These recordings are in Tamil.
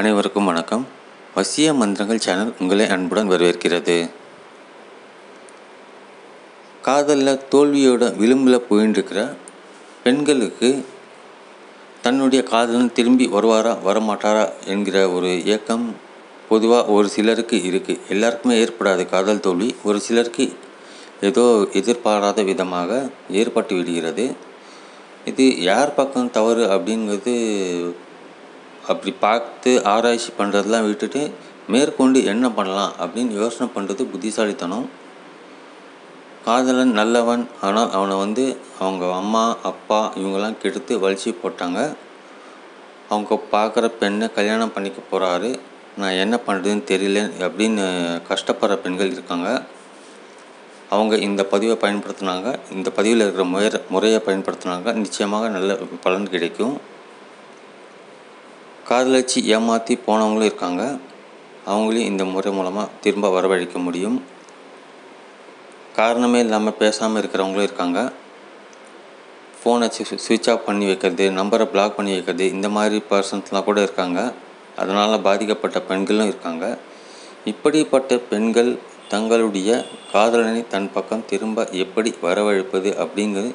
அனைவருக்கும் வணக்கம். வசிய மந்திரங்கள் சேனல் உங்களை அன்புடன் வரவேற்கிறது. காதலில் தோல்வியோட விளிம்பில் போயின்ட்டுருக்கிற பெண்களுக்கு தன்னுடைய காதலன் திரும்பி வருவாரா வரமாட்டாரா என்கிற ஒரு ஏக்கம் பொதுவாக ஒரு சிலருக்கு இருக்குது எல்லாருக்குமே ஏற்படாது காதல் தோல்வி. ஒரு சிலருக்கு ஏதோ எதிர்பாராத விதமாக ஏற்பட்டு விடுகிறது. இது யார் பக்கம் தவறு அப்படிங்கிறது அப்படி பார்த்து ஆராய்ச்சி பண்ணுறதெல்லாம் விட்டுட்டு மேற்கொண்டு என்ன பண்ணலாம் அப்படின்னு யோசனை பண்ணுறது புத்திசாலித்தனம். காதலன் நல்லவன் ஆனால் அவனை வந்து அவங்க அம்மா அப்பா இவங்கெல்லாம் கெடுத்து வலிச்சு போட்டாங்க. அவங்க பார்க்குற பெண்ணை கல்யாணம் பண்ணிக்க போகிறாரு நான் என்ன பண்ணுறதுன்னு தெரியல அப்படின்னு கஷ்டப்படுற பெண்கள் இருக்காங்க. அவங்க இந்த பதிவை பயன்படுத்தினாங்க. இந்த பதிவில் இருக்கிற முறை முறையை பயன்படுத்தினாங்க. நிச்சயமாக நல்ல பலன் கிடைக்கும். காதலிச்சு ஏமாற்றி போனவங்களும் இருக்காங்க. அவங்களையும் இந்த முறை மூலமாக திரும்ப வரவழைக்க முடியும். காரணமே இல்லாமல் பேசாமல் இருக்கிறவங்களும் இருக்காங்க. ஃபோனை சுவிட்ச் ஆஃப் பண்ணி வைக்கிறது நம்பரை பிளாக் பண்ணி வைக்கிறது இந்த மாதிரி பர்சன்ஸ்லாம் கூட இருக்காங்க. அதனால் பாதிக்கப்பட்ட பெண்களும் இருக்காங்க. இப்படிப்பட்ட பெண்கள் தங்களுடைய காதலனை தன் பக்கம் திரும்ப எப்படி வரவழைப்பது அப்படிங்கிறது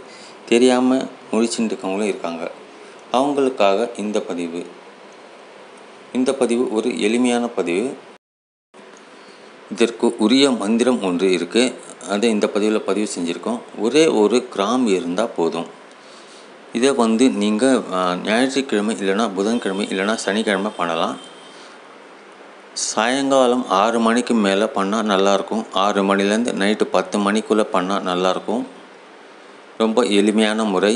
தெரியாமல் முழிச்சுட்டு இருக்கவங்களும் இருக்காங்க. அவங்களுக்காக இந்த பதிவு. இந்த பதிவு ஒரு எளிமையான பதிவு. இதற்கு உரிய மந்திரம் ஒன்று இருக்குது அதை இந்த பதிவில் பதிவு செஞ்சுருக்கோம். ஒரே ஒரு கிராம் இருந்தால் போதும். இதை வந்து நீங்கள் ஞாயிற்றுக்கிழமை இல்லைனா புதன்கிழமை இல்லைனா சனிக்கிழமை பண்ணலாம். சாயங்காலம் ஆறு மணிக்கு மேலே பண்ணால் நல்லாயிருக்கும் ஆறு மணிலேருந்து நைட்டு பத்து மணிக்குள்ளே பண்ணால் நல்லாயிருக்கும் ரொம்ப எளிமையான முறை.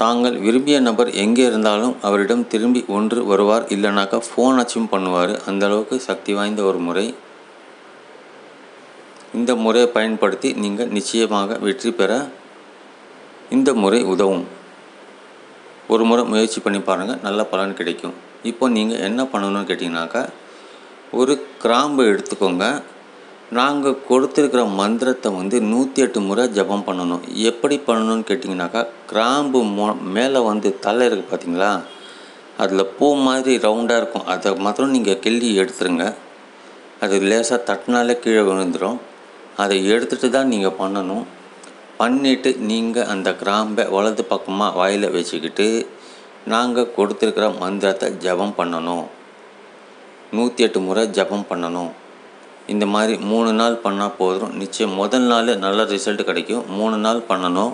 தாங்கள் விரும்பிய நபர் எங்கே இருந்தாலும் அவரிடம் திரும்பி ஒன்று வருவார் இல்லைனாக்கா ஃபோன் அச்சும் பண்ணுவார். அந்தளவுக்கு சக்தி வாய்ந்த ஒரு முறை. இந்த முறையை பயன்படுத்தி நீங்கள் நிச்சயமாக வெற்றி பெற இந்த முறை உதவும். ஒரு முறை முயற்சி பண்ணி பாருங்கள் நல்ல பலன் கிடைக்கும். இப்போ நீங்கள் என்ன பண்ணணும்னு கேட்டிங்கனாக்கா ஒரு கிராம்பு எடுத்துக்கோங்க. நாங்கள் கொடுத்துருக்கிற மந்திரத்தை வந்து நூற்றி எட்டு முறை ஜபம் பண்ணணும். எப்படி பண்ணணும்னு கேட்டிங்கனாக்கா கிராம்பு மோ மேலே வந்து தலை இருக்குது பார்த்தீங்களா அதில் பூ மாதிரி ரவுண்டாக இருக்கும். அதை மாத்திரம் நீங்கள் கிள்ளி எடுத்துருங்க. அது லேசாக தட்டினாலே கீழே விழுந்துடும் அதை எடுத்துகிட்டு தான் நீங்கள் பண்ணணும். பண்ணிவிட்டு நீங்கள் அந்த கிராம்பை வலது பக்கமாக வாயில் வச்சுக்கிட்டு நாங்கள் கொடுத்துருக்கிற மந்திரத்தை ஜபம் பண்ணணும். நூற்றி எட்டு முறை ஜபம் பண்ணணும். இந்த மாதிரி மூணு நாள் பண்ணால் போதும். நிச்சயம் முதல் நாள் நல்ல ரிசல்ட் கிடைக்கும். மூணு நாள் பண்ணணும்.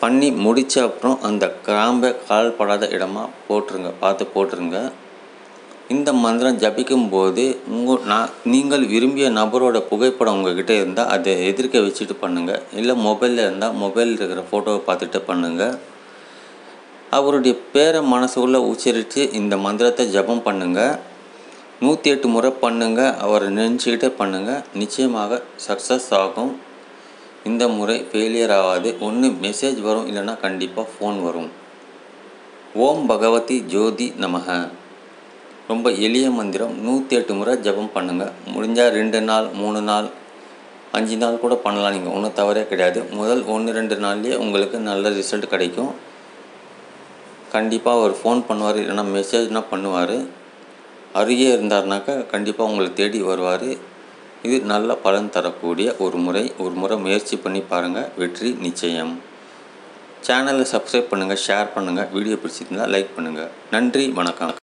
பண்ணி முடித்த அப்புறம் அந்த கிராம்பை கால் படாத இடமா போட்டுருங்க. பார்த்து போட்டுருங்க. இந்த மந்திரம் ஜபிக்கும்போது உங்கள் நான் நீங்கள் விரும்பிய நபரோட புகைப்படம் உங்ககிட்ட இருந்தால் அதை எதிர்க்க வச்சுட்டு பண்ணுங்கள் இல்லை மொபைலில் இருந்தால் மொபைலில் இருக்கிற ஃபோட்டோவை பார்த்துட்டு பண்ணுங்கள் அவருடைய பேரை மனசுக்குள்ளே உச்சரித்து இந்த மந்திரத்தை ஜபம் பண்ணுங்கள் நூற்றி எட்டு முறை பண்ணுங்கள் அவரை நினச்சிக்கிட்டே பண்ணுங்கள் நிச்சயமாக சக்ஸஸ் ஆகும். இந்த முறை ஃபெயிலியர் ஆகாது. ஒன்று மெசேஜ் வரும் இல்லைன்னா கண்டிப்பாக ஃபோன் வரும். ஓம் பகவதி ஜோதி நமக. ரொம்ப எளிய மந்திரம். நூற்றி எட்டு முறை ஜபம் பண்ணுங்கள் முடிஞ்சால் ரெண்டு நாள் மூணு நாள் அஞ்சு நாள் கூட பண்ணலாம். நீங்கள் ஒன்றும் தவறே கிடையாது. முதல் ஒன்று ரெண்டு நாள்லேயே உங்களுக்கு நல்ல ரிசல்ட் கிடைக்கும். கண்டிப்பாக அவர் ஃபோன் பண்ணுவார் இல்லைன்னா மெசேஜ்னால் பண்ணுவார். அருகே இருந்தார்னாக்கா கண்டிப்பாக உங்களை தேடி வருவார். இது நல்ல பலன் தரக்கூடிய ஒரு முறை. ஒரு முறை முயற்சி பண்ணி பாருங்கள் வெற்றி நிச்சயம். சேனலை சப்ஸ்கிரைப் பண்ணுங்கள் ஷேர் பண்ணுங்கள் வீடியோ பிடிச்சிருந்தால் லைக் பண்ணுங்கள் நன்றி வணக்கம்.